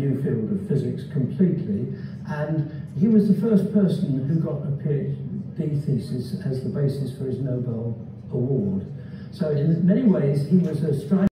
new field of physics completely, and he was the first person who got a PhD thesis as the basis for his Nobel Award. So in many ways, he was a striking